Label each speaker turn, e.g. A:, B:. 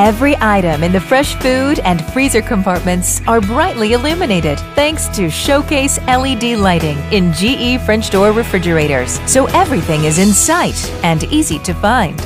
A: Every item in the fresh food and freezer compartments are brightly illuminated thanks to showcase LED lighting in GE French door refrigerators, so everything is in sight and easy to find.